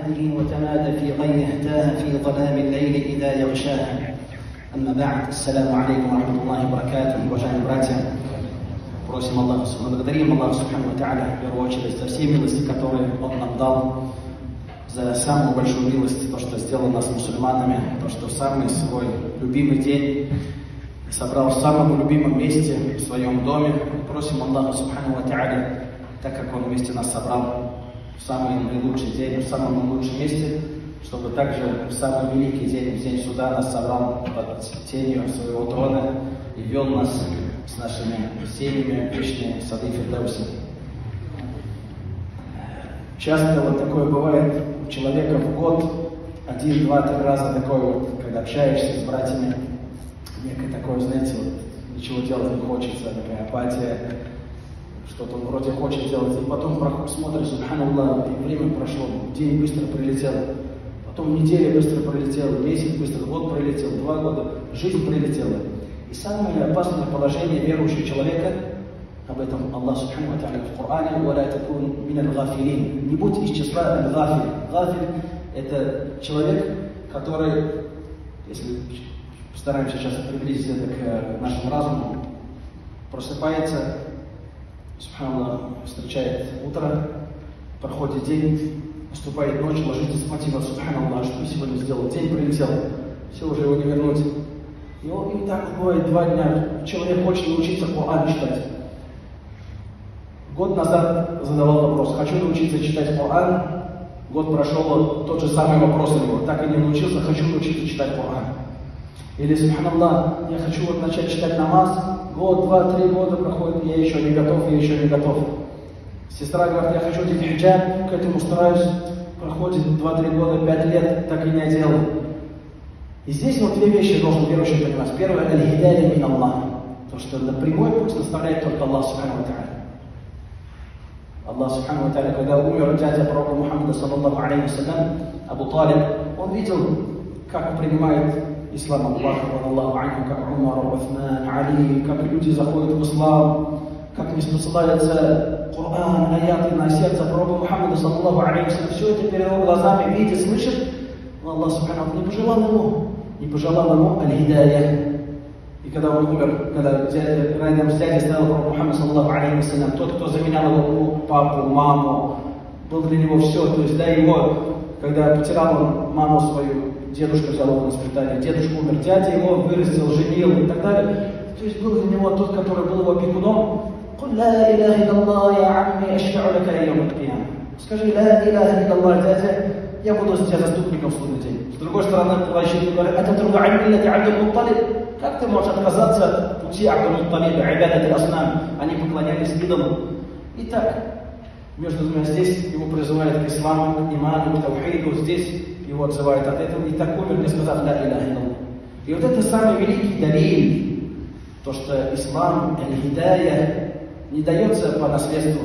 هذه وتمادى في غيه تاه في ظلام الليل إذا يغشاها أما بعد السلام عليكم ورحمة الله وبركاته уважаемые братья просим Аллаха благодарим Аллаха Субхану Тааля в первую очередь за все милости, которые Он нам дал за самую большую милость, то, что сделал нас мусульманами, то, что в самый свой любимый день собрал в самом любимом месте, в своем доме. Просим Аллаха Субхану Тааля, так как Он вместе нас собрал в самый наилучший день, в самом лучшем месте, чтобы также в самый великий день, в день суда, нас собрал под тенью своего трона и вел нас с нашими семьями в сады Фердауса. Часто вот такое бывает у человека в год, один, два, три раза такое вот, когда общаешься с братьями, некое такое, знаете, вот, ничего делать не хочется, такая апатия, что-то вроде хочет делать, и потом смотришь, субханаллах, и время прошло, день быстро прилетел, потом неделя быстро пролетела, месяц быстро, год пролетел, два года, жизнь прилетела. И самое опасное положение верующего человека, об этом Аллах Субхану в Коране, «Валя такун мин гафилин». Не будь из числа аль-гафиль. Гафиль – это человек, который, если постараемся сейчас приблизить это к нашему разуму, просыпается, Субханаллах, встречает утро, проходит день, наступает ночь, ложится спать и Субханаллах, что сегодня сделал? День прилетел, все уже его не вернуть. И, он, и так бывает два дня. Человек хочет научиться Коран читать. Год назад задавал вопрос, хочу научиться читать Коран. Год прошел, тот же самый вопрос у него. Так и не научился, хочу научиться читать Коран. Или, субханаллах, я хочу вот начать читать намаз. Год, два, три года проходит, я еще не готов, я еще не готов. Сестра говорит, я хочу делать хиджаб, к этому стараюсь. Проходит два-три года, пять лет, так и не делаю. И здесь вот две вещи должен верующий понимать. Первое, аль-хидая мин Аллах. То, что на прямой путь наставляет только Аллах Субхану Аллах Субхану когда умер дядя пророка Мухаммада, саллаллаху алейхи Абу Талиб, он видел, как принимает ислам Аллах, Аллаху анху, как Умар, Уthман, Али, как люди заходят в ислам, как не спосылается Коран, аяты на сердце пророка Мухаммада, саллаллаху алейхи все это перед его глазами видит, слышит, но Аллах Субхану не пожелал ему. Не пожелал ему аль-хидая. И когда он умер, когда рядом с дядей стоял пророк Мухаммад, саллаху алейхи тот, кто заменял его папу, маму, был для него все, то есть, да, его, когда потерял он маму свою, его на воспитание, дедушка умер, дядя его вырастил, женил и так далее. То есть был для него тот, который был его опекуном. Скажи, ля иляха илlallah, дядя, я буду за тебя заступником в судный день. С другой стороны, Курайши говорит, это трудоамилляти Абдул Мутталиб. Как ты можешь отказаться от пути Абдул Мутталиба, Айбадати Аснам? Они поклонялись идолам. Итак, между двумя здесь его призывают к исламу, к иману, к здесь его отзывают от этого, и так умер, не сказав «Ла иляха И вот это самый великий далиль, то, что ислам, аль-хидая, не дается по наследству,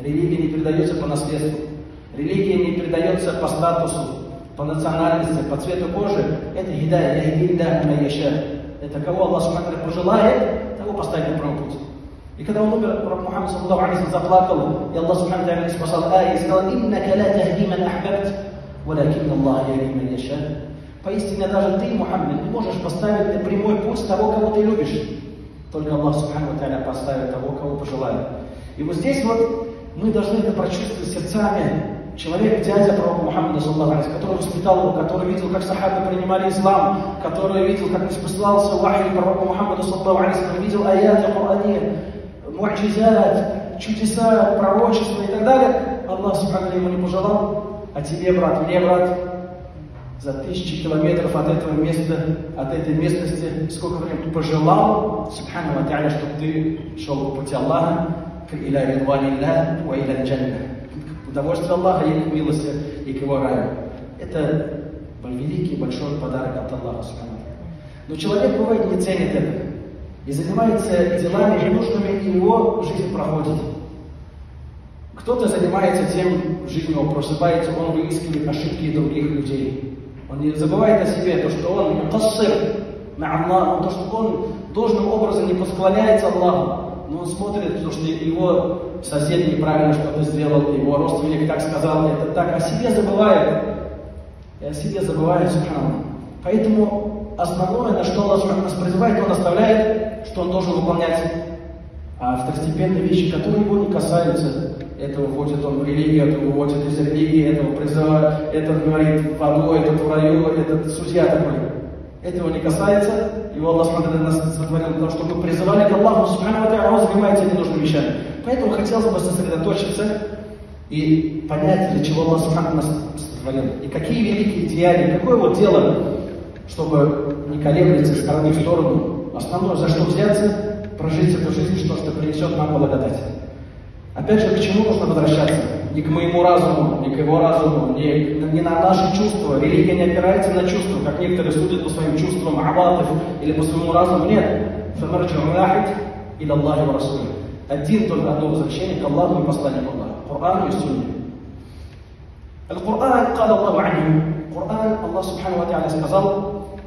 религия не передается по наследству, религия не передается по статусу, по национальности, по цвету кожи, это хидая, яхидилля яша. Это кого Аллах Субхану пожелает, того поставит на путь. И когда он умер, пророк Мухаммад заплакал, и Аллах Субхану спасал ая и сказал, «Иннака ла тахди ман ахбабт, валякин Аллах яхди ман яша». Поистине даже ты, Мухаммад, не можешь поставить на прямой путь того, кого ты любишь. Только Аллах Субхану Тааля поставит того, кого пожелает. И вот здесь вот мы должны это прочувствовать сердцами, Человек, дядя пророка Мухаммада, который воспитал его, который видел, как сахабы принимали ислам, который видел, как спускался вахи пророка Мухаммада, видел аяты Коране, муаджизат, чудеса, пророчества и так далее. Аллах Субхану ему не пожелал, а тебе, брат, мне, брат, за тысячи километров от этого места, от этой местности, сколько времени пожелал, Субхану Ва чтобы ты шел по пути Аллаха, к иля ридванилля, ва иля джанна удовольствие Аллаха и к милости, и к его раю. Это великий большой подарок от Аллаха. Но человек бывает не ценит это и занимается делами ненужными, и его жизнь проходит. Кто-то занимается тем, жизнь его просыпается, он выискивает ошибки других людей. Он не забывает о себе, то, что он мукассир на Аллаху, то, что он должным образом не посклоняется Аллаху, но он смотрит, то, что его сосед неправильно что-то сделал, его родственник так сказал, это так, о себе забывает. И о себе забывает, субханаллах. Поэтому основное, на что Аллах нас призывает, Он оставляет, что Он должен выполнять. А второстепенные вещи, которые его не касаются, это уходит он в религию, это выводит из религии, этого призывает, этот говорит в аду, этот в раю, этот судья такой. Этого не касается, его Аллах смотрит нас сотворил того, чтобы мы призывали к Аллаху, Ва он занимается ненужными вещами. Поэтому хотелось бы сосредоточиться и понять, для чего Аллах Субхану нас сотворил. И какие великие деяния, какое вот дело, чтобы не колеблиться с стороны в сторону. Основное, за что взяться, прожить эту жизнь, что, что принесет нам благодать. Опять же, к чему нужно возвращаться? Не к моему разуму, не к его разуму, не, не на наши чувства. Религия не опирается на чувства, как некоторые судят по своим чувствам, аватов или по своему разуму. Нет. или Аллахи ва Один только одно возвращение к Аллаху и посланнику Аллаха. Коран и Сунне. القرآن قال الله عنه القرآن الله سبحانه وتعالى сказал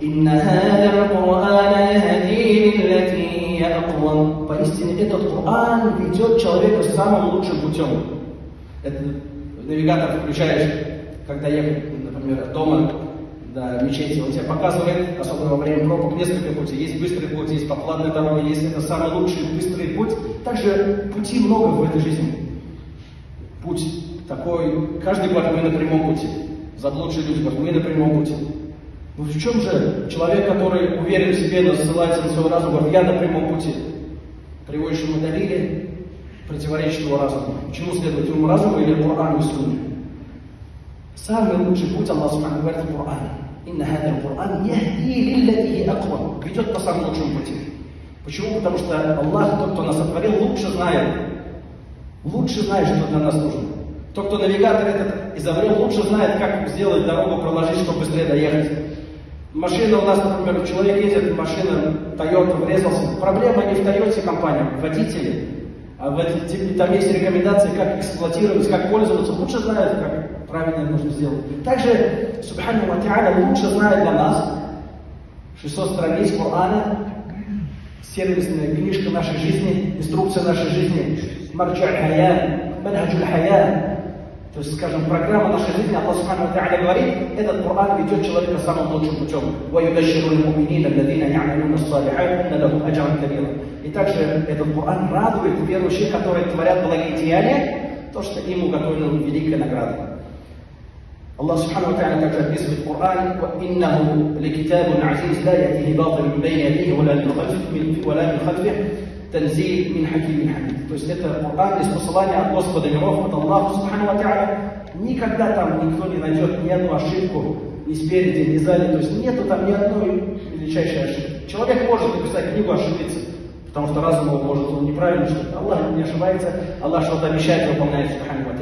إن هذا القرآن يهدي للتي هي أقوم Поистине этот Коран ведет человека самым лучшим путем. Это навигатор включаешь, когда ехать, например, дома до мечети, он тебе показывает, особенно во время пробок, несколько путей. Есть быстрый путь, есть по платной дороге, есть это самый лучший быстрый путь. Также пути много в этой жизни. Путь такой, каждый говорит, мы на прямом пути. Заблудшие люди говорят, мы на прямом пути. Ну в чем же человек, который уверен в себе, но ссылается на свой разум, говорит, я на прямом пути? Приводишь ему доверие, противоречит его разуму. Почему следовать ему разуму или Корану и Сунне? Самый лучший путь Аллах Субхану говорит в Коране. Инна хадр Коран яхди лиллати аква. Ведет по самому лучшему пути. Почему? Потому что Аллах, тот, кто нас сотворил, лучше знает. Лучше знает, что для нас нужно. Тот, кто навигатор этот изобрел, лучше знает, как сделать дорогу, проложить, чтобы быстрее доехать. Машина у нас, например, человек едет, машина Toyota врезался. Проблема не в Toyota компании, в водителе. А в эти, там есть рекомендации, как эксплуатировать, как пользоваться. Лучше знает, как правильно нужно сделать. Также, Субхану Ва лучше знает для нас 600 страниц Корана, сервисная книжка нашей жизни, инструкция нашей жизни, Марджа Хая, Манхаджуль Хая, то есть, скажем, программа нашей жизни, Аллах Субхану Тааля говорит, этот Коран ведет человека самым лучшим путем. И также этот Коран радует верующих, которые творят благие деяния, то, что им уготовлена великая награда. الله سبحانه وتعالى также описывает в Коране وإنه لكتاب عزيز لا يأتيه باطل من بين يديه ولا من خلفه ولا من خلفه تنزيل من حكيم حميد. То есть это Коран из послания от Господа миров, от Аллаха Субхану Ва Никогда там никто не найдет ни одну ошибку, ни спереди, ни сзади. То есть нету там ни одной величайшей ошибки. Человек может написать книгу, ошибиться, потому что разум его может он неправильно что-то. Аллах не ошибается, Аллах что-то обещает, выполняет Субхану Ва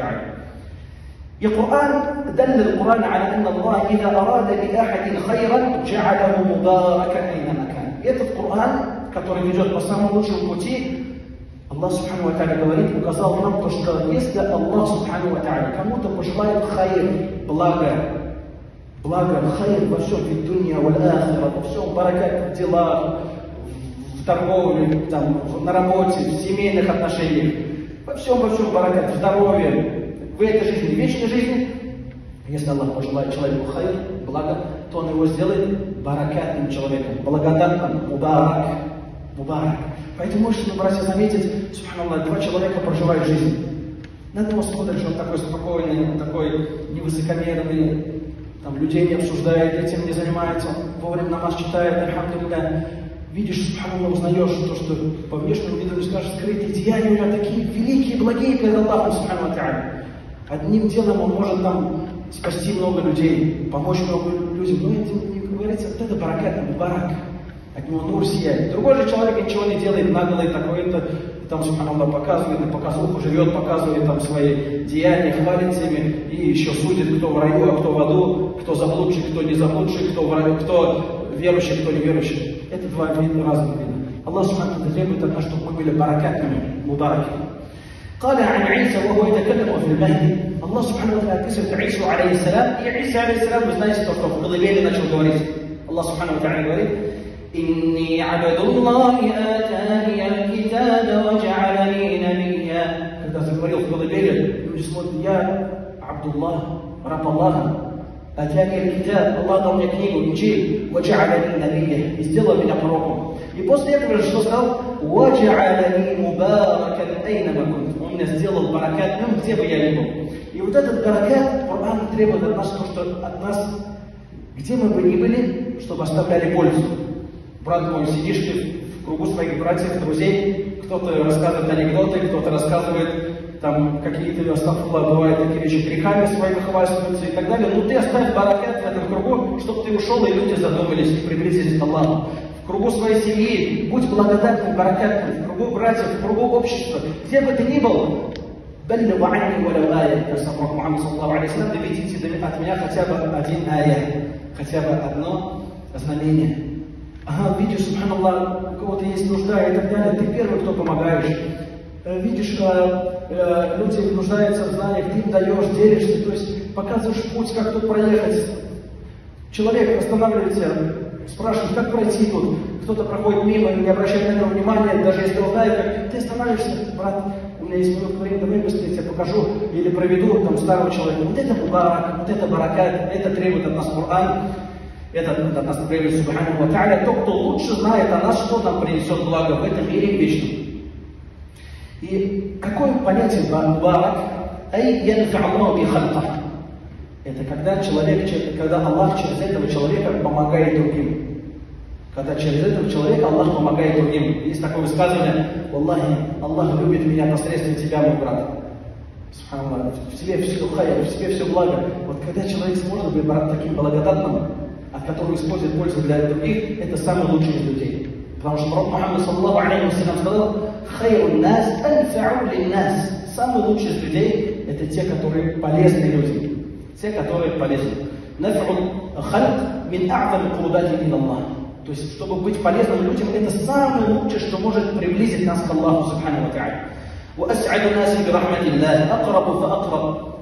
القرآن دل القرآن على أن الله إذا أراد بأحد خيرا جعله مباركا أينما كان. Этот Коран который ведет по самому лучшему пути, Аллах Субхану Ва говорит, указал нам то, что если Аллах Субхану Ва кому-то пожелает хайр, благо, благо, хайр во всем, ведь дунья, валяхира, во всем, баракат в делах, в торговле, там, на работе, в семейных отношениях, во всем, во всем баракат, в здоровье, в этой жизни, в вечной жизни, если Аллах пожелает человеку хайр, благо, то он его сделает баракатным человеком, благодатным, мубарак. Мубарак. Поэтому можете, братья, заметить, субханаллах, два человека проживают жизнь. На него смотришь, он такой спокойный, он такой невысокомерный, там людей не обсуждает, этим не занимается, вовремя намаз читает, альхамдулилля. Видишь, субханаллах, узнаешь то, что по внешнему виду не скажешь, скрытые деяния у него такие великие, благие перед Аллахом, субхану Одним делом он может там спасти много людей, помочь много людям, но этим не говорится, вот это баракат, барак от него нур сияет. Другой же человек ничего не делает, наглый такой-то, там, субханаллах, показывает, на показуху живет, показывает там свои деяния, хвалится ими, и еще судит, кто в раю, а кто в аду, кто заблудший, кто не заблудший, кто, в раю, кто верующий, кто неверующий. تدعو هذه المغازل الله سبحانه وتعالى мы были баракатами, مباركة قال عن عيسى وهو يتكلم في المهدي الله سبحانه وتعالى كسر عيسى عليه السلام يا عيسى عليه السلام was nice to talk بضي ليلة نشو دواريس الله سبحانه وتعالى يقول إني عبد الله آتاني الكتاب وجعلني نبيا كذا في بضي ليلة يقول يا عبد الله رب الله Атяни Китаб, Аллах дал мне книгу, Инджил, Ваджа'аляни Набия, и сделал меня пророком. И после этого что сказал? Ваджа'аляни Мубаракан Айнама кунт. Он меня сделал баракат, ну, где бы я ни был. И вот этот баракат, Коран требует от нас то, что от нас, где мы бы ни были, чтобы оставляли пользу. Брат мой, сидишь ты в кругу своих братьев, друзей, кто-то рассказывает анекдоты, кто-то рассказывает там какие-то, астафула, бывают такие вещи, грехами своими хвастаются и так далее. Ну ты оставь баракат в этом кругу, чтобы ты ушел, и люди задумались и приблизились к Аллаху. В кругу своей семьи, будь благодарным, баракатным, в кругу братьев, в кругу общества, где бы ты ни был, بلغوا عني ولو آية Пророк Мухаммад саллаху алейхи доведите от меня хотя бы один ая, хотя бы одно знамение. Ага, видишь, субханаллах, у кого-то есть нужда и так далее, ты первый, кто помогаешь. Э, видишь, э, люди нуждаются в знаниях, ты им даешь, делишься, то есть показываешь путь, как тут проехать. Человек останавливается, спрашивает, как пройти тут. Кто-то проходит мимо, не обращает на него внимания, даже если он знает, как ты останавливаешься, брат, у меня есть минутка времени, давай быстрее тебе покажу или проведу там старого человека. Вот это мубарак, вот это баракат, это требует от нас Коран. Это от нас требует Субхану Тот, кто лучше знает о нас, что нам принесет благо в этом мире вечном. И какое понятие мубарак? Ай янфa'аллаху би Это когда человек, когда Аллах через этого человека помогает другим. Когда через этого человека Аллах помогает другим. Есть такое высказывание, Аллахи, Аллах любит меня посредством тебя, мой брат. В себе все хайр, в себе все благо. Вот когда человек сможет быть брат, таким благодатным, от которого использует пользу для других, это самый лучший из людей. Потому что Пророк Мухаммад, саллаху алейхи сказал, хайрун нас анфa'у нас. Самый лучший из людей – это те, которые полезны люди. Те, которые полезны. Наф'у халк мин а'зам курбати ин Аллах. То есть, чтобы быть полезным людям, это самое лучшее, что может приблизить нас к Аллаху, Субхану Ва Та'аля. وأسعد الناس برحمة الله أقرب فأقرب.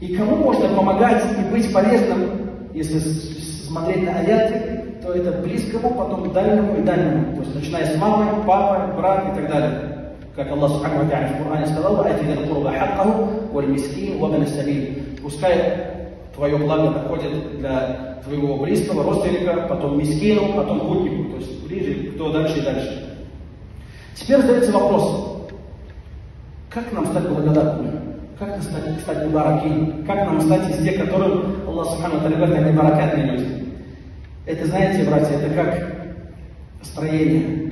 И кому можно помогать и быть полезным, если смотреть на аяты, то это близкому, потом дальнему и дальнему. То есть начиная с мамы, папы, брат и так далее. Как Аллах Субхану Ва в Коране сказал, «Айти дал курба хаккаху, валь мискин, вабан Пускай твое благо доходит для твоего близкого, родственника, потом мискину, потом путнику, то есть ближе, кто дальше и дальше. Теперь задается вопрос, как нам стать благодатными? Как нам стать, стать мудараки? Как нам стать из тех, которым Аллах Субхану Ва говорит, они баракатные люди? Это, знаете, братья, это как строение.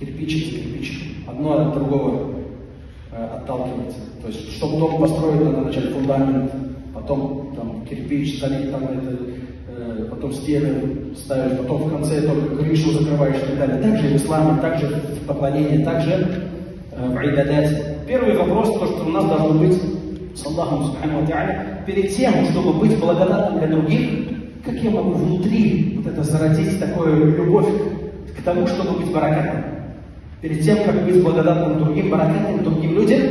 Кирпичик за кирпичиком. Одно от другого э, отталкивается. То есть, чтобы дом построить, надо начать фундамент, потом там кирпич, залить там это, э, потом стены ставишь, потом в конце только крышу закрываешь и так далее. Также в исламе, также в поклонении, также э, в айдадате. Первый вопрос, то, что у нас должно быть с Аллахом Субхану перед тем, чтобы быть благодарным для других, как я могу внутри вот это зародить такую любовь к тому, чтобы быть баракатом. Перед тем, как быть благодарным другим, баракатным другим людям,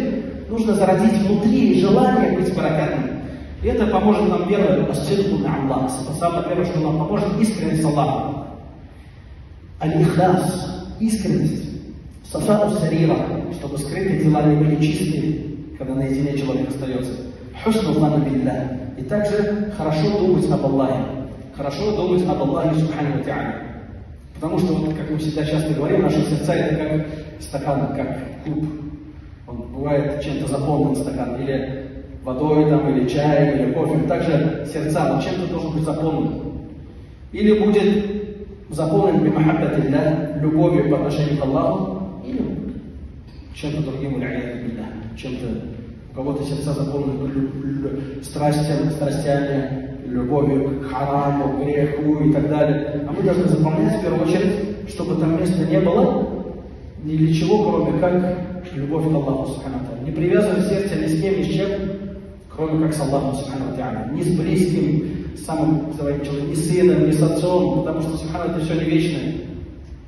нужно зародить внутри желание быть баракатным. И это поможет нам первое, асидку на Аллах. Самое первое, что нам поможет искренность Аллаха. Аль-Ихлас, искренность. Сафану сарира, чтобы скрытые дела не были чистые, когда наедине человек остается. Хусну. И также хорошо думать об Аллахе. Хорошо думать об Аллахе Субхану Ва Потому что, вот, как мы всегда часто говорим, наши сердца это как стакан, как куб. Он бывает чем-то заполнен стакан. Или водой там, или чаем, или кофе. Также сердца, вот чем-то должен быть заполнен. Или будет заполнен бимахаббатилля, любовью по отношению к Аллаху, или чем-то другим, чем-то у кого-то сердца заполнены страстями, страстями, любовью к хараму, греху и так далее. А мы должны заполнять в первую очередь, чтобы там места не было ни для чего, кроме как любовь к Аллаху Не привязывать сердце ни с кем, ни с чем, кроме как с Аллахом Субхану Ни с близким, самым своим человеком, ни с сыном, ни с отцом, потому что Субхану это все не вечное.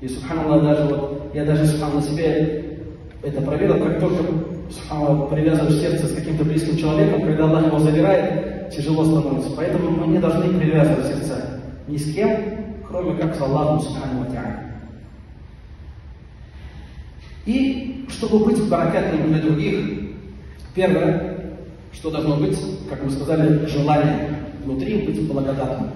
И Субхану даже вот, я даже Субхану себе это проверил, как только Субхану привязываешь сердце с каким-то близким человеком, когда Аллах его забирает, тяжело становится. Поэтому мы не должны привязывать сердца ни с кем, кроме как с Аллаху Субхану И чтобы быть баракатным для других, первое, что должно быть, как мы сказали, желание внутри быть благодатным.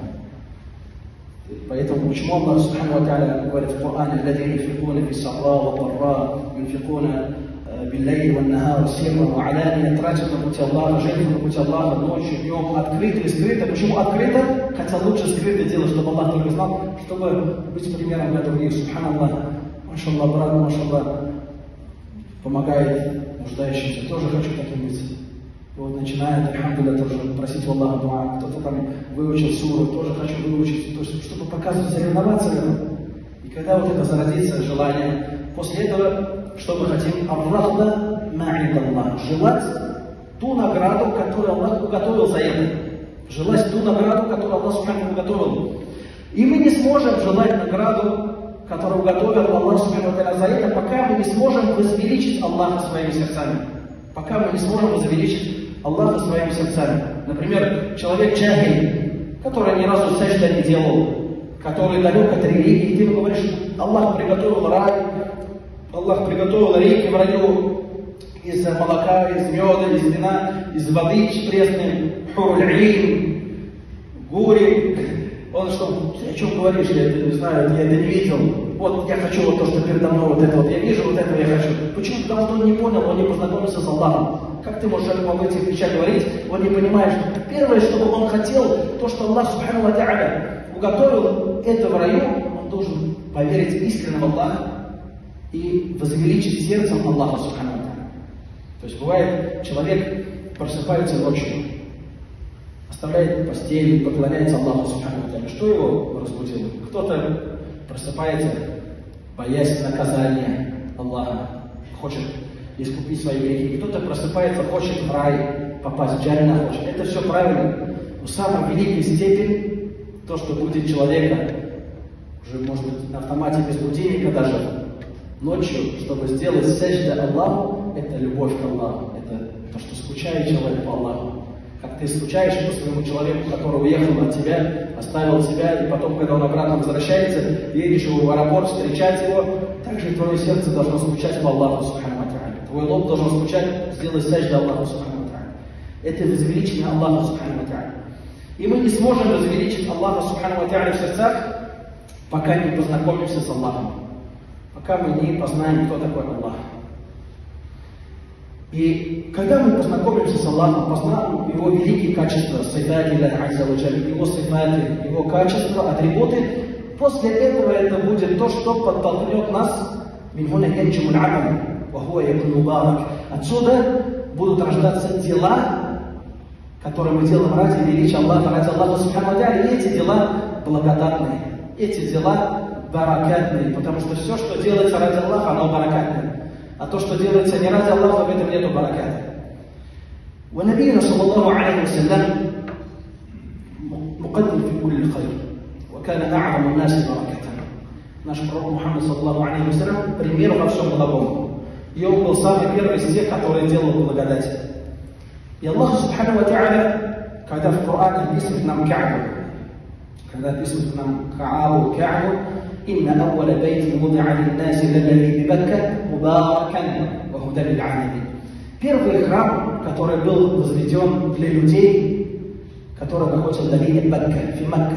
Поэтому почему Аллах Субхану говорит в Коране, «Ладин фикуна фи сахра ва парра, юнфикуна بالليل والنهار سرا وعلانية тратят на пути Аллаха, жертву на пути Аллаха ночью, днем, открыто и скрыто. Почему открыто? Хотя лучше скрыто делать, чтобы Аллах только знал, чтобы быть примером для других. Субханаллах, машаллах, брат, машаллах, помогает нуждающимся. Тоже хочу таким быть. Вот начинает, альхамдулillah, тоже просить у Аллаха дуа. Кто-то там выучил суру, тоже хочу выучить, то есть, чтобы показывать, соревноваться в этом. И когда вот это зародится желание, после этого, что мы хотим? Аррахда ма'идаллах. Желать ту награду, которую Аллах уготовил за это. Желать ту награду, которую Аллах Субхану уготовил. И мы не сможем желать награду, которую уготовил Аллах Субхану за это, пока мы не сможем возвеличить Аллаха своими сердцами. Пока мы не сможем возвеличить Аллаха своими сердцами. Например, человек чахиль, который ни разу сажда не делал, который далек от религии, и ты говоришь, Аллах приготовил рай, Аллах приготовил реки в раю из молока, из меда, из вина, из воды пресной, хуруль гури. Он что, о чем говоришь, я это не знаю, я это не видел. Вот я хочу вот то, что передо мной, вот это вот, я вижу вот это, я хочу. Почему? Потому что он не понял, он не познакомился с Аллахом. Как ты можешь об этих вещах говорить? Он не понимает, что первое, что бы он хотел, то, что Аллах Субхану Ва уготовил это в раю, он должен поверить искренне в Аллаха и возвеличить сердцем Аллаха Субхану То есть бывает, человек просыпается ночью, оставляет постель, поклоняется Аллаху Субхану Что его разбудило? Кто-то просыпается, боясь наказания Аллаха, хочет искупить свои грехи. Кто-то просыпается, хочет в рай попасть, в джанна хочет. Это все правильно. Но самая великая степень, то, что будет человека, уже может быть на автомате без будильника даже, ночью, чтобы сделать сежда Аллаху, это любовь к Аллаху. Это то, что скучает человек по Аллаху. Как ты скучаешь по своему человеку, который уехал от тебя, оставил тебя, и потом, когда он обратно возвращается, едешь его в аэропорт встречать его, так же твое сердце должно скучать по Аллаху, Субхану Твой лоб должен звучать, сделай сажда Аллаху Субхану Это возвеличение Аллаха Субхану И мы не сможем возвеличить Аллаха Субхану в сердцах, пока не познакомимся с Аллахом пока мы не познаем, кто такой Аллах. И когда мы познакомимся с Аллахом, познаем его великие качества, сайфаты, его сайфаты, его качества, атрибуты, после этого это будет то, что подтолкнет нас Отсюда будут рождаться дела, которые мы делаем ради величия Аллаха, ради Аллаха Субхану и эти дела благодатные, эти дела баракатные, потому что все, что делается ради Аллаха, оно баракатное. А то, что делается не ради Аллаха, в этом нету бараката. ونبينا صلى الله عليه وسلم مقدم في كل الخير وكان أعظم الناس بركة Наш пророк Мухаммад, саллаху алейхи вассалям, пример во всем благом. И он был самый первый из тех, которые делал благодать. И Аллах, субхану ва когда в Коране описывает нам Каабу, когда описывает нам Каабу, Каабу, إن أول بيت وضع للناس الذي ببكة مباركا وهدى للعالمين. Первый храм, который был возведен для людей, который находится в долине Бакка, в Макке.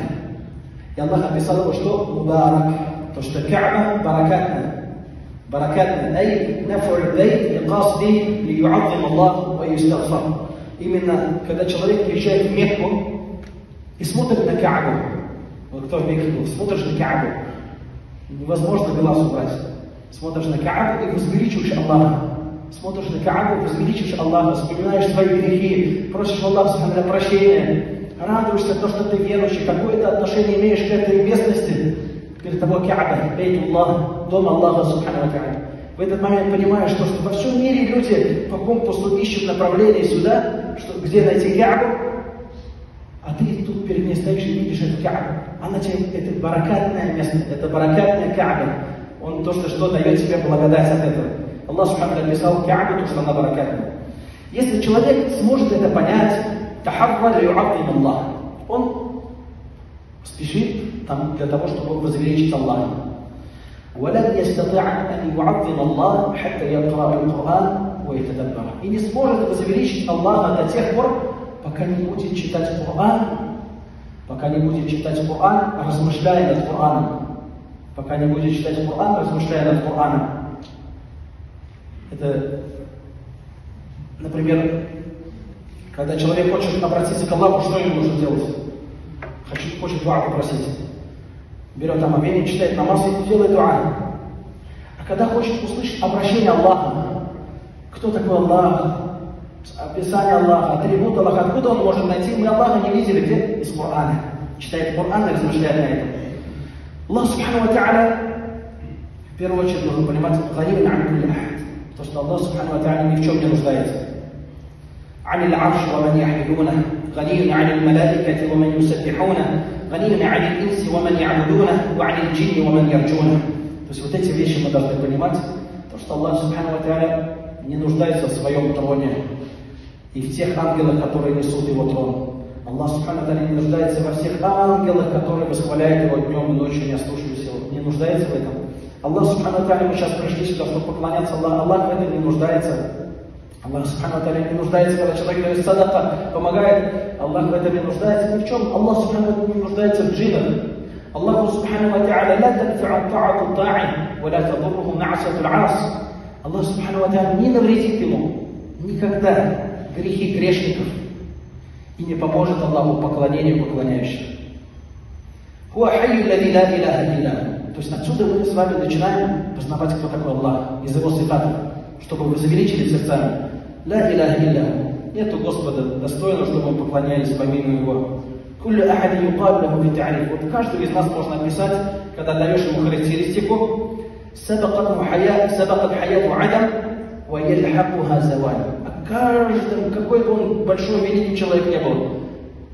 И Аллах описал его, что Мубарак, то, что Кааба баракатна. Баракатна, ай нафуль бейт ликасди лиюадзим Аллах ва юстагфар. Именно, когда человек приезжает в Мекку и смотрит на Каабу, вот кто в Мекке был, смотришь на Каабу, невозможно глаз убрать. Смотришь на Каабу и возвеличиваешь Аллаха. Смотришь на Каабу, возвеличиваешь Аллаха, вспоминаешь свои грехи, просишь Аллаха прощения, радуешься то, что ты верующий, какое-то отношение имеешь к этой местности, перед тобой Кааба, Бейтуллах, дом Аллаха Субхану В этот момент понимаешь, что, что во всем мире люди по компасу ищут направление сюда, что, где найти Каабу, а ты тут перед ней стоишь и видишь эту Каабу. Она тебе, это баракатное место, это баракатная Кааба. Он то, что, что дает тебе благодать от этого. Аллах Субхану написал Каабу, то, что она баракатная. Если человек сможет это понять, тахарра Аллах, он спешит там для того, чтобы возвеличить Аллаха. ولن يستطيع أن يعظم الله حتى يقرأ القرآن ويتدبر. И не сможет возвеличить Аллаха до тех пор, пока не будет читать Коран, пока не будет читать Коран, размышляя над Кораном. Пока не будет читать Коран, размышляя над Кораном. Это, например, когда человек хочет обратиться к Аллаху, что ему нужно делать? Хочет, хочет дуа попросить. Берет там омовение, читает намаз и делает дуа. А когда хочет услышать обращение Аллаха, кто такой Аллах, описание Аллаха, атрибут Аллаха, откуда он может найти? Мы Аллаха не видели где? Из Корана. Читает Коран и размышляет на этом. Аллах Субхану Ва в первую очередь нужно понимать, ганим ан то, что Аллах Субхану Ва ни в чем не нуждается. عن العرش ومن يحملونه غني عن الملائكة ومن يسبحونه غني عن الإنس ومن يعبدونه وعن الجن ومن يرجونه То есть вот эти вещи мы должны понимать, то что Аллах Субхану Ва не нуждается в своем троне и в тех ангелах, которые несут его трон. Аллах Субхану не нуждается во всех ангелах, которые восхваляют его днем и ночью, не ослушиваясь его. Не нуждается в этом. Аллах Субхану мы сейчас пришли сюда, чтобы поклоняться Аллаху. Аллах в этом не нуждается. Аллах Субхану не нуждается, когда человек дает садака, помогает. Аллах в этом не нуждается. Ни в чем. Аллах Субхану не нуждается в джинах. Аллаху Субхану ла тадфи'а та'ату та'i, ва ла тадурруху на'асату ал'ас. Аллах Субхану не навредит ему. Никогда грехи грешников и не поможет Аллаху поклонению поклоняющих. То есть отсюда мы с вами начинаем познавать, кто такой Аллах, из его сифатов, чтобы вы завеличили сердца. Ла илляха илля. Нету Господа достойного, чтобы мы поклонялись помимо Его. Кулю ахади юкаблаху битариф. Вот каждый из нас можно описать, когда даешь ему характеристику. Сабакат хаят, сабакат хаяту адам, ва ельхакуха заваль каждым какой бы он большой великий человек не был,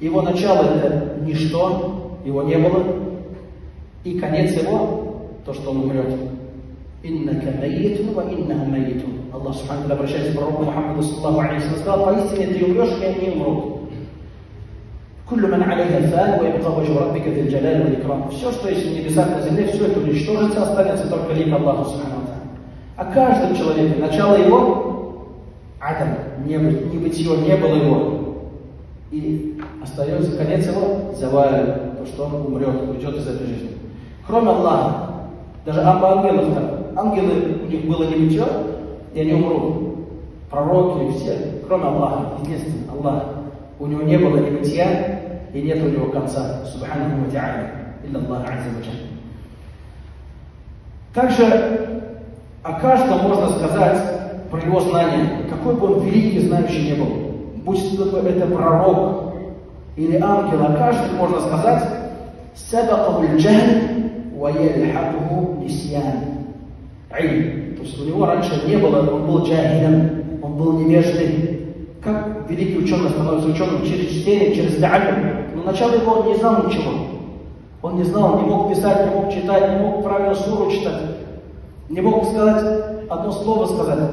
его начало это ничто, его не было, и конец его, то, что он умрет. Иннака майиту ва иннаху майиту. Аллах Субхану обращается к пророку Мухаммаду Саллаху Алейхи сказал, поистине ты умрешь, и они умрут. Куллю ман алейха фан, ва ибка ваджу раббика фил джалали ва икрам. Все, что есть в небесах на земле, все это уничтожится, останется только лик Аллаху Субхану А каждый человек, начало его Адам, небытие, не было его. И остается конец его, завален, то, что он умрет, уйдет из этой жизни. Кроме Аллаха, даже об ангелах там, ангелы, у них было небытие, и они умрут. Пророки, все, кроме Аллаха, единственный Аллах. У него не было небытия, и нет у него конца. Субхану ва та'аля. Илля Аллах Азza Также о каждом можно сказать про его знание, какой бы он великий знающий не был. Будь это пророк или ангел, о каждом можно сказать سبقه الجهل ويلحقه نسيان علم. То есть у него раньше не было, он был джахилем, он был невеждой. Как великий ученый становится ученым через чтение, через та'алим. Но начало его он не знал ничего. Он не знал, он не мог писать, не мог читать, не мог правильно суру читать. Не мог сказать одно слово сказать.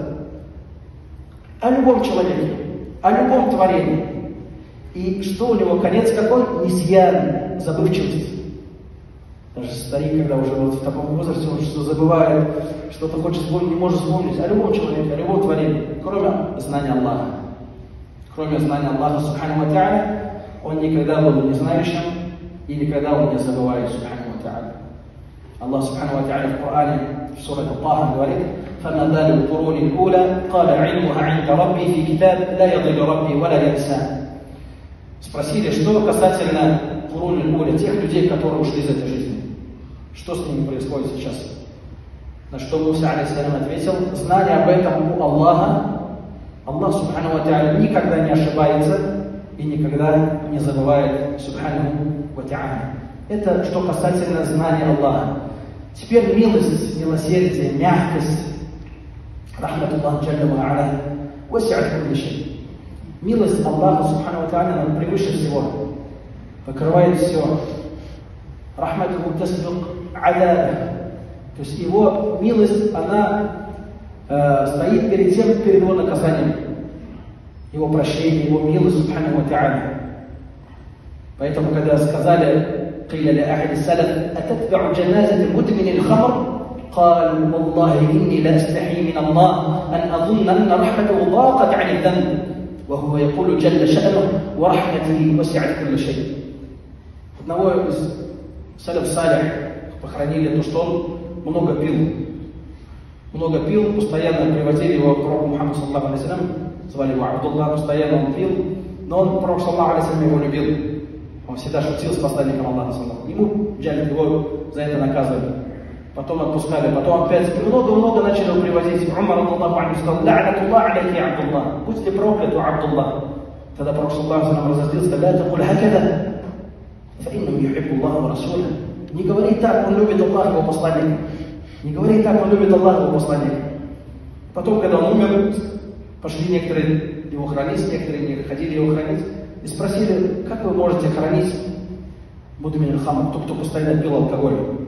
О любом человеке, о любом творении. И что у него конец какой? Несьян, забывчивость. Даже старик, когда уже вот в таком возрасте, он что забывает, что-то хочет вспомнить, не может вспомнить о любом человеке, о любом творении, кроме знания Аллаха. Кроме знания Аллаха Субхану Ва он никогда был не знающим и никогда он не забывает Субхану Ва Аллах Субхану Ва в Коране, в суре Таха говорит, فما بال القرون الأولى قال علمها عند ربي في كتاب لا يضل ربي ولا ينسى Спросили, что касательно Курун Уля, тех людей, которые ушли из этой жизни. Что с ними происходит сейчас? На что Муса алейсалям ответил, знание об этом у Аллаха, Аллах Субхану Ва никогда не ошибается и никогда не забывает Субхану Ва Это что касательно знания Аллаха. Теперь милость, милосердие, мягкость, рахматуллах Джалля Ва Аля, васи'ат Милость Аллаха Субхану Ва она превыше всего, покрывает все. Рахматуху тасбук адаба. То есть его милость, она э, стоит перед тем, перед его наказанием. Его прощение, его милость, Субхану Ва Поэтому, когда сказали, قيل لأحد السلف أتتبع جنازة مدمن الخمر قال والله إني لا من الله أن أظن أن رحمته ضاقت عن الذنب وهو يقول جل شأنه ورحمته وسعت كل شيء Одного из салев Салих похоронили, то что он много пил. Много пил, постоянно приводили его к пророку Мухаммаду саллаху алейсалям, звали его Абдулла, постоянно он пил, но он, пророк саллаху алейсалям, его любил. Он всегда шутил с посланником Аллаха саллаху. Ему жаль, его за это наказывали. Потом отпускали, потом опять много-много начали привозить. Умар Аллаху Алим сказал, «Ла'натуллах да, Абдуллах». Пусть ты проклят, Абдуллах. Тогда Пророк Саллаху Алим разозлился, «Ля тахуль хакада». «Фаиннам юхиббу Аллаху Расуля». Не говори так, он любит Аллаха его посланника. Не говори так, он любит Аллаха его посланника. Потом, когда он умер, пошли некоторые его хранить, некоторые не ходили его хранить. И спросили, как вы можете хранить Мудмин Хамад, тот, кто постоянно пил алкоголь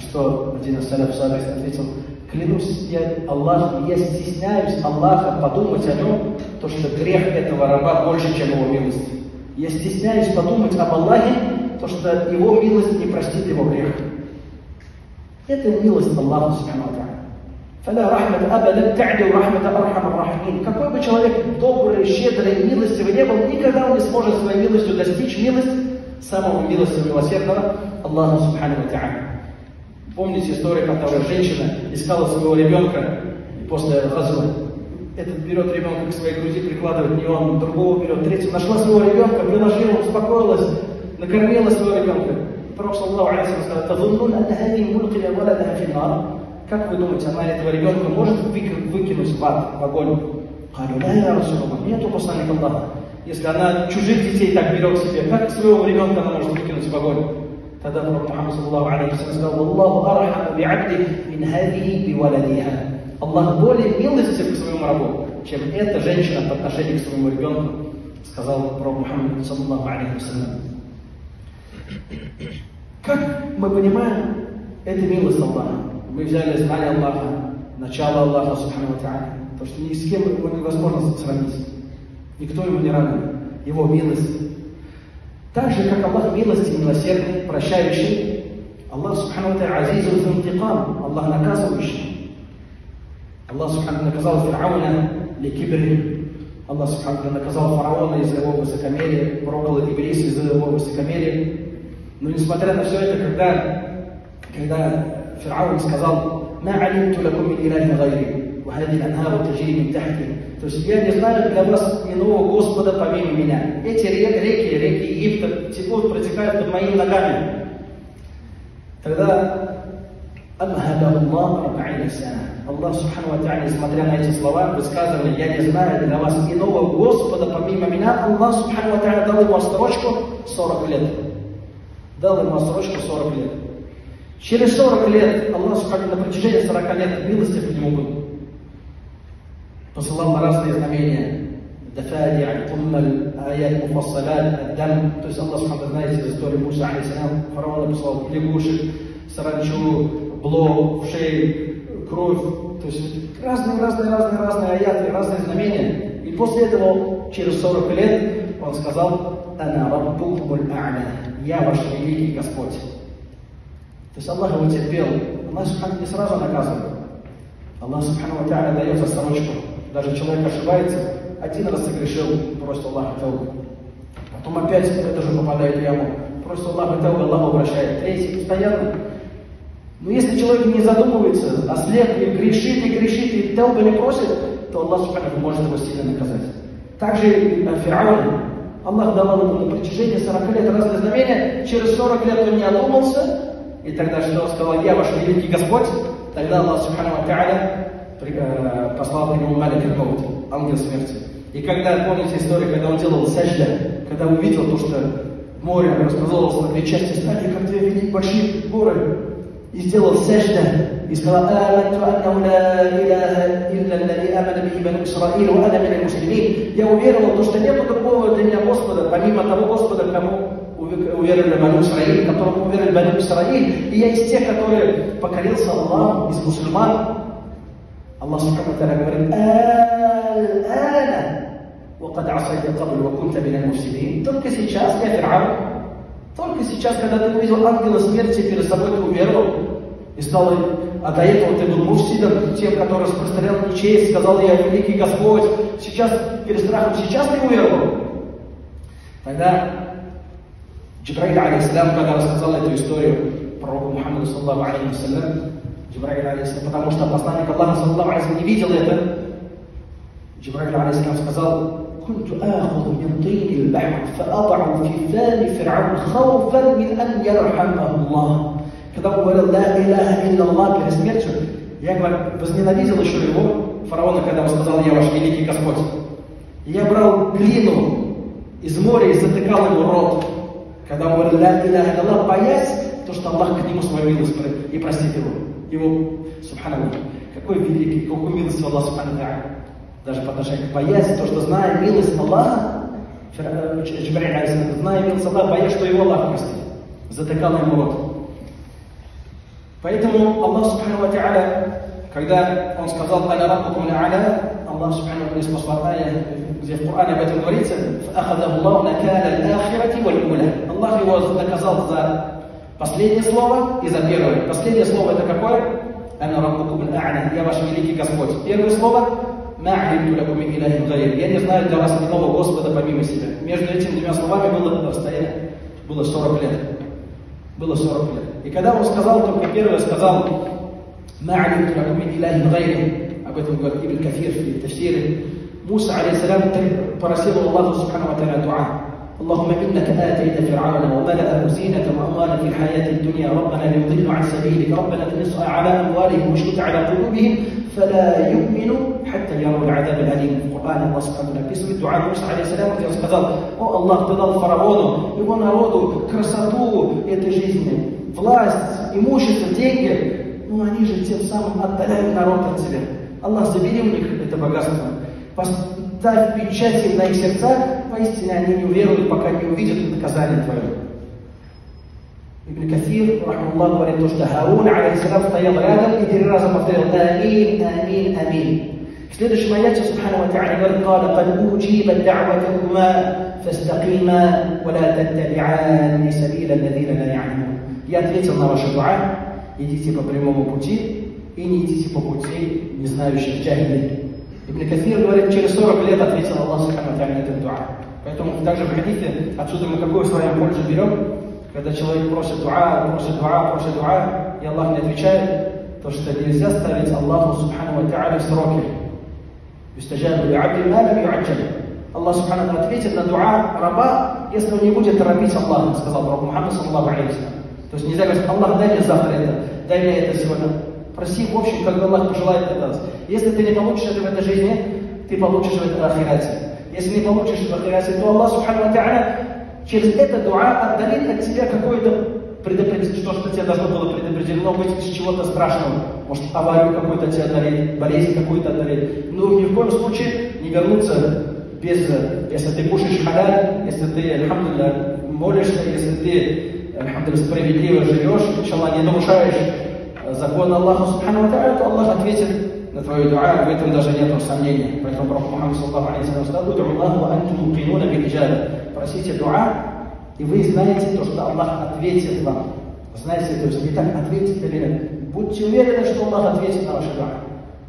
что один из саляф ответил, клянусь я Аллахом, я стесняюсь Аллаха подумать о том, то, что грех этого раба больше, чем его милость. Я стесняюсь подумать об Аллахе, то, что его милость не простит его грех. Это милость Аллаха Субхану Фаля рахмат абадан та'ди рахмат архам рахмин. Какой бы человек добрый, щедрый, милостивый не был, никогда он не сможет своей милостью достичь милости самого милостивого милосердного Аллаха Субхану Та'аля. Помните историю, когда женщина искала своего ребенка после газа этот берет ребенка к своей груди, прикладывает не он другого берет, третьего. Нашла своего ребенка, приложила, успокоилась, накормила своего ребенка. Пророк Саллаху Алейхи сказал, «Тазуннун анна хади мулкиля валадаха финнар». Как вы думаете, она этого ребенка может выкинуть в ад, в огонь? Говорю, да, я нету посланника Аллаха. Если она чужих детей так берет себе, как своего ребенка она может выкинуть в огонь? Тогда Пророк Мухаммад саллаху алейхи сказал, «Аллаху архаму би'абди мин хадихи би'валадиха». Аллах более милостив к своему рабу, чем эта женщина по отношению к своему ребенку, сказал Пророк Мухаммад саллаху алейхи Как мы понимаем, это милость Аллаха. Мы взяли знание Аллаха, начало Аллаха, Субхану то, что ни с кем его невозможно сравнить. Никто ему не равен. Его милость, Так же, как Аллах милости милосердный, прощающий, Аллах Субхану Азизу за интикам, Аллах наказывающий. Аллах Субхану наказал Фараона Лекибри, Аллах Субхану наказал фараона из-за его высокомерия, прокол Иблиса из-за его высокомерия. Но несмотря на все это, когда, когда Фараон сказал, «Ма алимту лакум мин илахи гайри, ва хадин анхару таджири мин тахтин», То есть я не знаю для вас иного Господа помимо меня. Эти реки, реки Египта текут, протекают под моими ногами. Тогда Аллах Субхану Ва несмотря на эти слова, высказывали, я не знаю для вас иного Господа помимо меня, Аллах Субхану Ва дал ему строчку 40 лет. Дал ему строчку 40 лет. Через 40 лет Аллах Субхану на протяжении 40 лет милости к нему был посылал на разные знамения. Дафади'а, Уммаль, аят, муфассалят, Аддам. То есть Аллах, Субхану, знаете историю Муса, алейсалям, фараона послал лягушек, саранчу, бло, в шею, кровь. То есть разные, разные, разные, разные аяты, разные знамения. И после этого, через 40 лет, он сказал, «Ана раббукумуль а'ля». «Я ваш великий Господь». То есть Аллах его терпел. Аллах Субхану не сразу наказывает. Аллах Субхану дает за сорочку. Даже человек ошибается, один раз согрешил, просит Аллаха Таубу. Потом опять это же попадает в яму. Просит Аллаха Таубу, Аллах обращает. Третий, постоянно. Но если человек не задумывается, а слеп и грешит, и грешит, и Тауба не просит, то Аллах Субхану может его сильно наказать. Также и Фираун. Аллах давал ему на протяжении 40 лет разные знамения, через 40 лет он не одумался, и тогда что сказал, я ваш великий Господь, тогда Аллах Субхану Тааля Э, послал к нему Малик Маут, ангел смерти. И когда, помните историю, когда он делал сажда, когда увидел то, что море распадалось на две части, стали как две великие большие горы, и сделал сажда, и сказал, «Аманту аннаху ла илляха илля аллади амана бихи бану Исраилу, ана мин муслимин». Я уверовал, то, что нет другого для меня Господа, помимо того Господа, кому уверовали Бану Исраиль, которому уверовали Бану Исраиль, и я из тех, которые покорился Аллаху, из мусульман, الله سبحانه وتعالى говорит الآن وقد عصيت قبل وكنت من المفسدين только сейчас я Фир'аун только сейчас когда ты увидел ангела смерти перед собой ты уверовал И стал, а до этого ты был мужчином, тем, который распространял нечесть, сказал я великий Господь, сейчас перед страхом, сейчас ты уверовал. Тогда Джибраиль, алейхиссалям, когда рассказал эту историю пророку Мухаммаду, саллаху алейхи Джибраиль, алейхиссалям, потому что посланник Аллаха, саллаху алейхи не видел это, Джибраиль, алейхиссалям, сказал, كنت آخذ من طين البحر فأضع في فم فرعون خوفا من أن يرحمه الله. Когда он говорил «Ла иляха илля перед смертью, я говорю, возненавидел еще его, фараона, когда он сказал «Я ваш великий Господь». Я брал глину из моря и затыкал ему рот. Когда он говорил «Ла иляха илля боясь, то, что Аллах к нему свою милость и простит его. Его, субханаллах, какой великий, какой милость Аллах, субханаллах даже по отношению к боязни, то, что зная милость Аллаха, Джибриль, зная милость Аллаха, боясь, что его Аллах простит, затыкал ему рот. Поэтому Аллах Субхану Тааля, когда он сказал «Аля раббукум а'ля», Аллах Субхану Тааля спасал ая, где в Коране об этом говорится, «Фa'ахадаху Аллаху накаля аль-ахирати валь-уля». Аллах его наказал за последнее слово и за первое. Последнее слово это какое? «Я ваш великий Господь». Первое слово. Я не знаю для вас иного Господа помимо себя. Между этими двумя словами было расстояние, было 40 лет. Было 40 лет. И когда он сказал только первое, сказал. Об этом говорит Ибн Кафир в. Муса, алейхиссалям, просил Аллаха субхану ва дуа. اللهم إنك آتيت فرعون وملأه زينة وأموالا في الحياة الدنيا ربنا ليضلوا عن سبيلك ربنا تنص على أموالهم واشتت على قلوبهم فلا يؤمنوا حتى يروا العذاب الأليم в Коране Allah Subhanahu написывает дуа Муса алейхиссалям, где он сказал, о Аллах, ты дал фараону, его народу, красоту этой жизни, власть, имущество, деньги, ну они же тем самым отдаляют народ от тебя. Аллах, забери у них это богатство, поставь печати на их сердца, истине они не уверуют, пока не увидят наказание твое. Ибн Кафир, рахмаллах, говорит то, что Харун, алейхиссалам, стоял рядом и три раза повторил «Амин, амин, амин». В следующем аяте Субхану Ва говорит «Кала кад уджиба да'ватакума фастакима ва ла таттаби'ани сабила ладзина ла я'ламун». Я ответил на вашу дуа, идите по прямому пути и не идите по пути не знающих джахилей. Ибн Кафир говорит, через 40 лет ответил Аллах Субхану Ва на этот дуа. Поэтому также в отсюда мы какую с вами пользу берем, когда человек просит дуа, просит дуа, просит дуа, и Аллах не отвечает, то что нельзя ставить Аллаху Субхану Ва в сроки. Юстаджабу ли абди ма лам юаджаб. Аллах Субхану ответит на дуа раба, если он не будет торопить Аллаха, сказал Пророк Мухаммад, саллаху алейхи То есть нельзя говорить, Аллах, дай мне завтра это, дай мне это сегодня. Проси, в общем, когда Аллах пожелает это. Если ты не получишь это в этой жизни, ты получишь в этой ахирате. Если не получишь ахирате, то Аллах Субхану Ва через это дуа отдалит от тебя какое-то предопределение, что, что тебе должно было предопределено быть из чего-то страшного. Может, аварию какую-то тебе отдалит, болезнь какую-то отдалит. Но ни в коем случае не вернуться без, если ты кушаешь халяль, если ты, альхамдулилля, молишься, если ты, альхамдулилля, справедливо живешь, иншаллах, не нарушаешь закон Аллаха Субхану то Аллах ответит на твою дуа, в этом даже нет сомнений. Поэтому Пророк Мухаммад саллаху алейхи сказал, «Уд'у Аллаху антум мукинуна бил Просите дуа, и вы знаете то, что Аллах ответит вам. Знаете, то есть не так ответит или. Будьте уверены, что Аллах ответит на ваши дуа.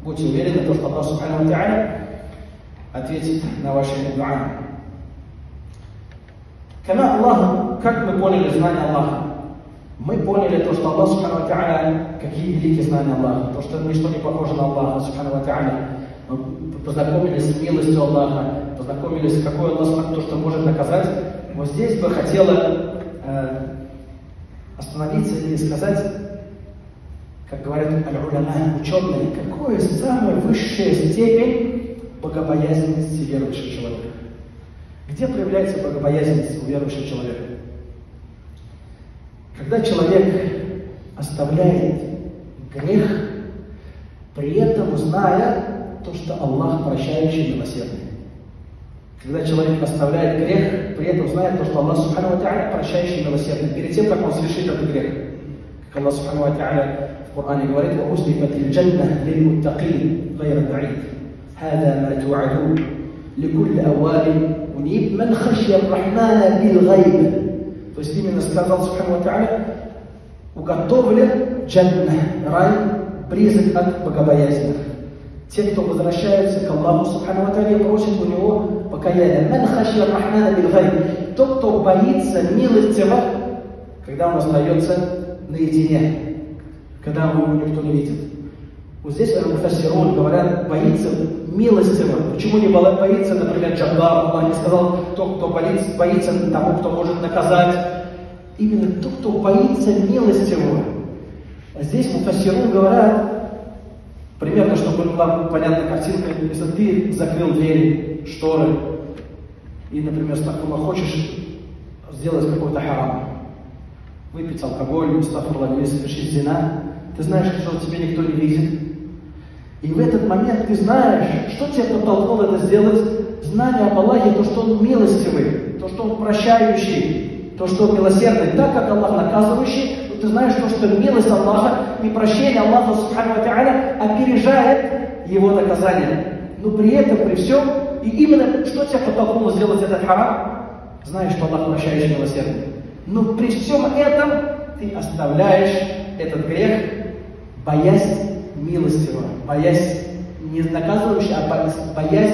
Будьте уверены, то, что Аллах Субхану ответит на ваши дуа. Когда Аллах, как мы поняли знание Аллаха? Мы поняли то, что Аллах Субхану какие великие знания Аллаха, то, что ничто не похоже на Аллаха Субхану Мы познакомились с милостью Аллаха, познакомились, какой Аллах то, что может наказать. Вот здесь бы хотела э, остановиться и сказать, как говорят аль-уляма, ученые, какое самая высшая степень богобоязненности верующего человека. Где проявляется богобоязненность у верующего человека? Когда человек оставляет грех, при этом зная то, что Аллах прощающий и милосердный. Когда человек оставляет грех, при этом знает то, что Аллах Субхану Ва прощающий и милосердный, перед тем, как он совершит этот грех. Как Аллах Субхану Ва в Коране говорит, وَأُزْلِفَتِ الْجَنَّةِ لِلْمُتَّقِينَ غَيْرَ بَعِيدٍ هذا ما توعدون لكل أواب منيب من خشي الرحمن بالغيب то есть именно сказал Субхану Тааля, уготовлен джанна, рай, близок от богобоязных. Те, кто возвращаются к Аллаху Субхану Ва просят у него покаяния. Ман хашир рахмана. Тот, кто боится милостиво, когда он остается наедине, когда его никто не видит. Вот здесь Муфассирун говорят, боится милостиво. Почему не боится, например, Джаббар, Аллах не сказал, тот, кто боится, боится того, кто может наказать. Именно тот, кто боится милостиво. А здесь Муфассирун говорят, примерно, чтобы была понятна картинка, если ты закрыл двери, шторы, и, например, стахула, хочешь сделать какой-то харам, выпить алкоголь, стахула, или совершить зина, ты знаешь, что тебе никто не видит, и в этот момент ты знаешь, что тебя подтолкнуло это сделать, знание об Аллахе, то, что Он милостивый, то, что Он прощающий, то, что милосердный, так как Аллах наказывающий, то ты знаешь то, что милость Аллаха и прощение Аллаха Субхану опережает его наказание. Но при этом, при всем, и именно что тебя подтолкнуло сделать этот харам, знаешь, что Аллах прощающий милосердный. Но при всем этом ты оставляешь этот грех, боясь милостивого, боясь не наказывающего, а боясь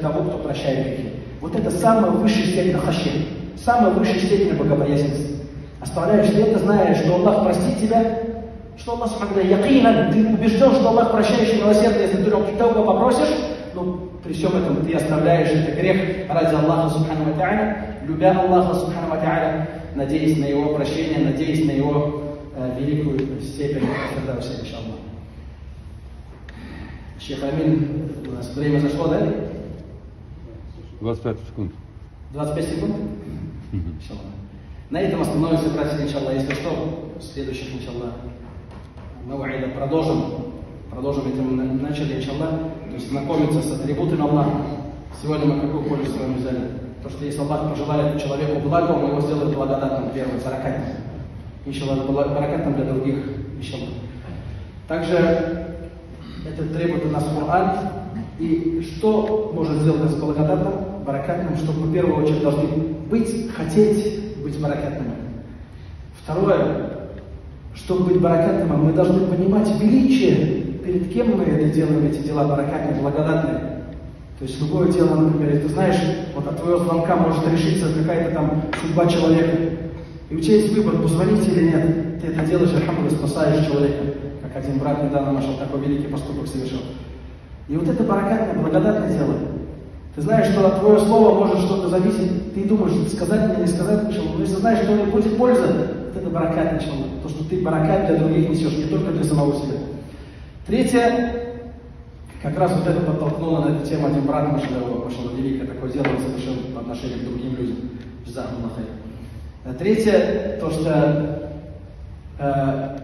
того, кто прощает грехи. Вот это самая высшая степень хаши, самая высшая степень богобоязненности. Оставляешь это, зная, что Аллах простит тебя, что Аллах Субхану якина, ты убежден, что Аллах прощающий милосердный, если ты того попросишь, но при всем этом ты оставляешь этот грех ради Аллаха Субхану Тааля, любя Аллаха Субхану Тааля, надеясь на его прощение, надеясь на его э, великую степень, когда все, иншаллах. Шейх Амин, у нас время зашло, да? 25 секунд. 25 секунд? Угу. На этом остановимся, братья, иншаллах. Если что, в следующих, иншаллах, Маваида продолжим. Продолжим этим начали, иншаллах. То есть знакомиться с атрибутами Аллаха. Сегодня мы какую пользу с вами взяли? То, что если Аллах пожелает человеку благо, мы его сделаем благодатным первым, баракатным. Иншаллах, баракатным для других, иншаллах. Также это требует у нас Коран. И что может сделать нас благодатным, баракатным, чтобы мы в первую очередь должны быть, хотеть быть баракатными. Второе, чтобы быть баракатным, мы должны понимать величие, перед кем мы это делаем, эти дела баракатные, благодатные. То есть любое дело, например, ты знаешь, вот от твоего звонка может решиться какая-то там судьба человека. И у тебя есть выбор, позвонить или нет. Ты это делаешь, альхамду, спасаешь человека как один брат недавно нашел такой великий поступок совершил. И вот это баракатное, благодатное дело. Ты знаешь, что от твоего слова может что-то зависеть, ты думаешь, сказать мне, не сказать начал. Но если знаешь, что не будет пользы, вот это баракат начал. То, что ты баракат для других несешь, не только для самого себя. Третье, как раз вот это подтолкнуло на эту тему один брат нашел, пошел великое такое дело совершил по отношению к другим людям. Третье, то, что э,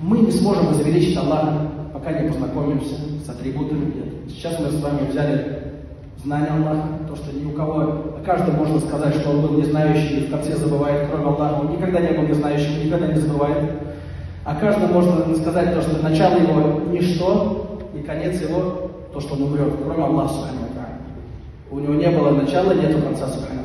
мы не сможем возвеличить Аллаха, пока не познакомимся с атрибутами. Сейчас мы с вами взяли знание Аллаха, то, что ни у кого, каждый может сказать, что он был незнающий и в конце забывает, кроме Аллаха. Он никогда не был незнающим, никогда не забывает. А каждый может сказать то, что начало его ничто, и конец его то, что он умрет, кроме Аллаха Субхану У него не было начала, нету конца Субхану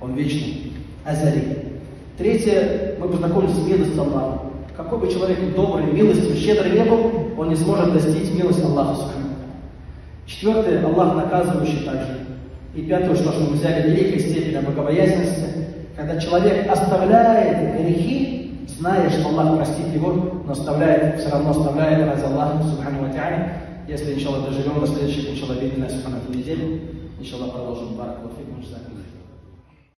Он вечный, азари. Третье, мы познакомились с милостью Аллаха. Какой бы человек добрый, милостивый, щедрый не был, он не сможет достичь милости Аллаха Четвертое, Аллах наказывающий также. И пятое, что, что мы взяли великой степени богобоязненности, когда человек оставляет грехи, зная, что Аллах простит его, но оставляет, все равно оставляет ради Аллаха, Субхану Ва Если, иншаллах, доживем до следующей, иншаллах, видно, Субхану недели, иншаллах, продолжим. Барак, вот,